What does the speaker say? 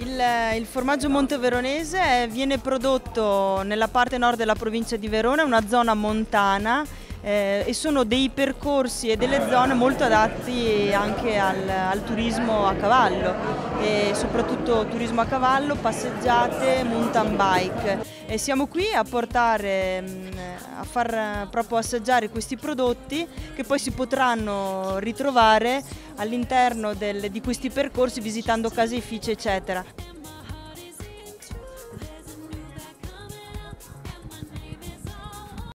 Il, il, formaggio monteveronese viene prodotto nella parte nord della provincia di Verona, una zona montana eh, e sono dei percorsi e delle zone molto adatti anche al, al turismo a cavallo, e soprattutto turismo a cavallo, passeggiate, mountain bike. E siamo qui a portare, mm, a far proprio assaggiare questi prodotti che poi si potranno ritrovare all'interno di questi percorsi visitando caseifici eccetera.